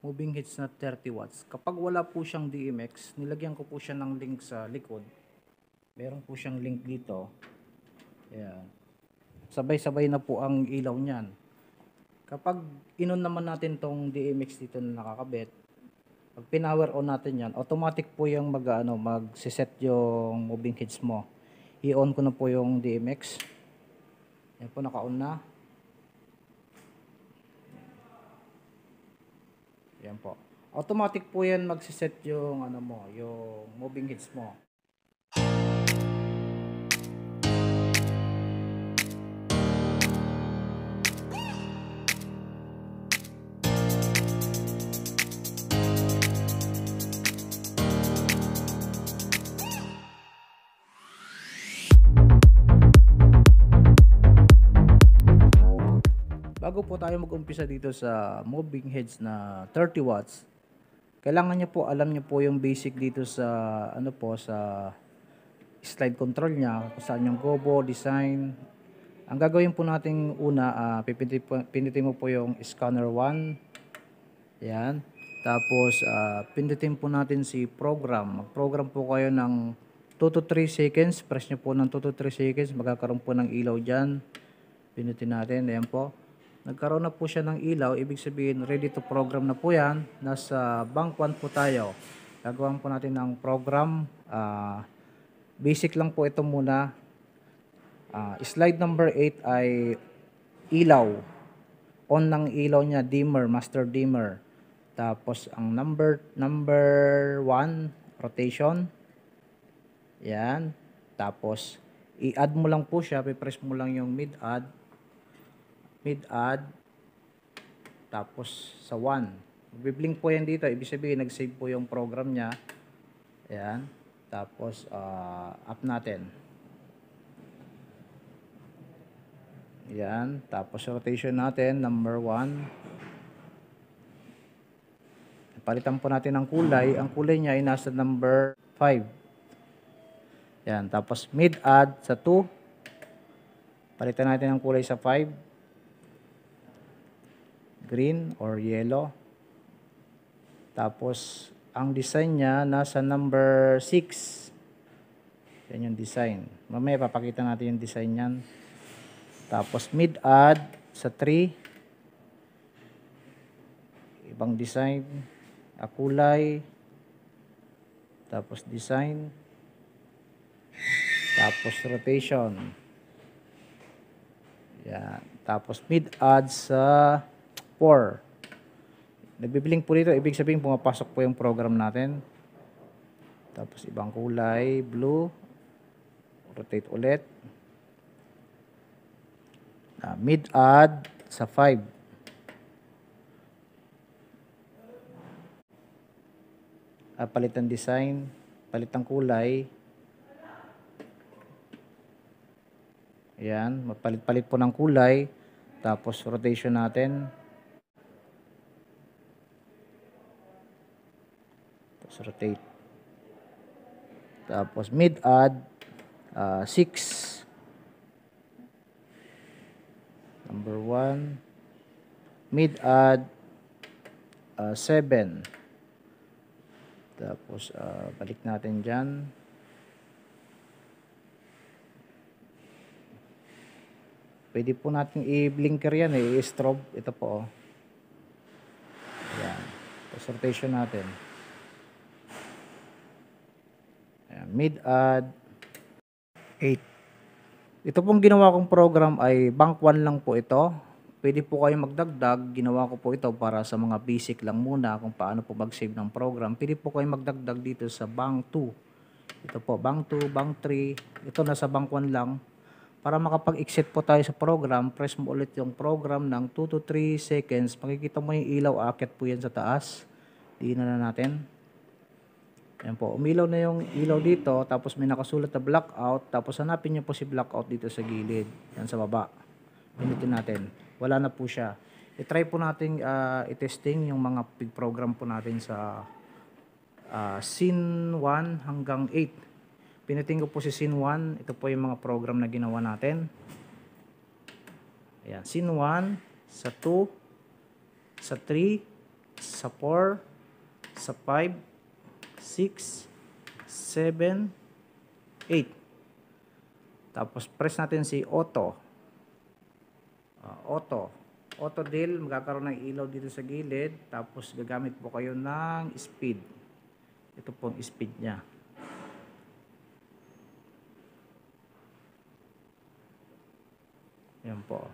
moving heads na 30 watts. Kapag wala po siyang DMX, nilagyan ko po siya ng link sa likod. Meron po siyang link dito. Ayan. Sabay-sabay na po ang ilaw niyan. Kapag inon naman natin tong DMX dito na nakakabit, pag pinower on natin yan, automatic po yung mag, ano, mag-set yung moving heads mo. I-on ko na po yung DMX. Yan po, naka-on na. Yan po. Automatic po yan magsiset yung ano mo, yung moving heads mo. Bago po tayo mag-umpisa dito sa moving heads na 30 watts, kailangan niyo po alam niyo po yung basic dito sa ano po sa slide control niya, kung saan yung gobo, design. Ang gagawin po nating una, uh, pipindutin, po, pindutin mo po yung scanner 1. Yan. Tapos, uh, pindutin po natin si program. Mag-program po kayo ng 2 to 3 seconds. Press nyo po ng 2 to 3 seconds. Magkakaroon po ng ilaw dyan. Pindutin natin. Ayan po. Nagkaroon na po siya ng ilaw, ibig sabihin ready to program na po yan. Nasa bank 1 po tayo. Gagawan po natin ng program. Uh, basic lang po ito muna. Uh, slide number 8 ay ilaw. On ng ilaw niya, dimmer, master dimmer. Tapos ang number number 1, rotation. Yan. Tapos i-add mo lang po siya, i-press mo lang yung mid-add mid-add, tapos sa 1. Biblink po yan dito. Ibig sabihin, nag-save po yung program niya. Ayan. Tapos, uh, up natin. Ayan. Tapos, rotation natin, number 1. Palitan po natin ang kulay. Ang kulay niya ay nasa number 5. Ayan. Tapos, mid-add sa 2. Palitan natin ang kulay sa 5 green or yellow. Tapos, ang design niya nasa number 6. Yan yung design. Mamaya papakita natin yung design niyan. Tapos, mid-add sa 3. Ibang design. A kulay. Tapos, design. Tapos, rotation. Yan. Tapos, mid-add sa 4. Nagbibiling po dito, ibig sabihin pumapasok po yung program natin. Tapos ibang kulay, blue. Rotate ulit. Uh, mid-add sa 5. Uh, palitan design, palitan kulay. Ayan, mapalit-palit po ng kulay. Tapos rotation natin. Tapos rotate. Tapos mid-add uh, 6. Number 1. Mid-add uh, 7. Tapos uh, balik natin dyan. Pwede po natin i-blinker yan eh, i-strobe. Ito po oh. Ayan. Tapos rotation natin. Mid-add 8. Ito pong ginawa kong program ay bank 1 lang po ito. Pwede po kayo magdagdag. Ginawa ko po ito para sa mga basic lang muna kung paano po mag-save ng program. Pwede po kayo magdagdag dito sa bank 2. Ito po, bank 2, bank 3. Ito nasa bank 1 lang. Para makapag-exit po tayo sa program, press mo ulit yung program ng 2 to 3 seconds. Makikita mo yung ilaw, akit po yan sa taas. Diinan na natin. Ayan po, umilaw na yung ilaw dito, tapos may nakasulat na blackout, tapos hanapin niyo po si blackout dito sa gilid, yan sa baba. Pinutin natin. Wala na po siya. I-try po natin uh, i-testing yung mga big program po natin sa uh, scene 1 hanggang 8. Pinutin ko po si scene 1. Ito po yung mga program na ginawa natin. Ayan, scene 1, sa 2, sa 3, sa 4, sa 5, 6, 7, 8. Tapos press natin si auto. Ah, auto. Auto deal, magkakaroon ng ilaw dito sa gilid. Tapos gagamit po kayo ng speed. Ito pong speed niya. Yan po.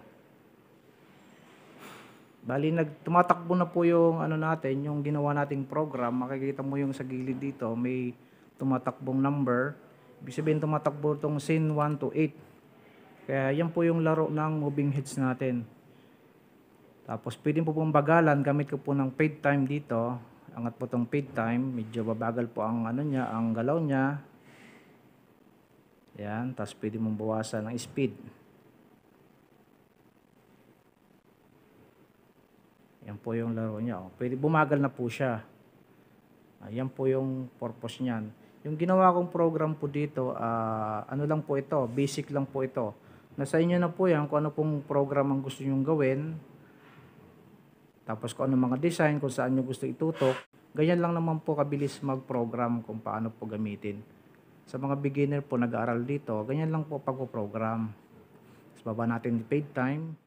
Bali, nag, tumatakbo na po yung ano natin, yung ginawa nating program. Makikita mo yung sa gilid dito, may tumatakbong number. Ibig sabihin, tumatakbo itong scene 1 to 8. Kaya yan po yung laro ng moving heads natin. Tapos, pwede po pong bagalan. Gamit ko po ng paid time dito. Angat po itong paid time. Medyo babagal po ang ano niya, ang galaw niya. Yan. Tapos, pwede mong bawasan ng speed. Yan po yung laro niya. Oh. Pwede bumagal na po siya. Ayan po yung purpose niyan. Yung ginawa kong program po dito, ah, ano lang po ito, basic lang po ito. Nasa inyo na po yan kung ano pong program ang gusto nyong gawin. Tapos kung ano mga design, kung saan nyo gusto itutok. Ganyan lang naman po kabilis mag-program kung paano po gamitin. Sa mga beginner po nag-aaral dito, ganyan lang po pag-program. Tapos baba natin paid time.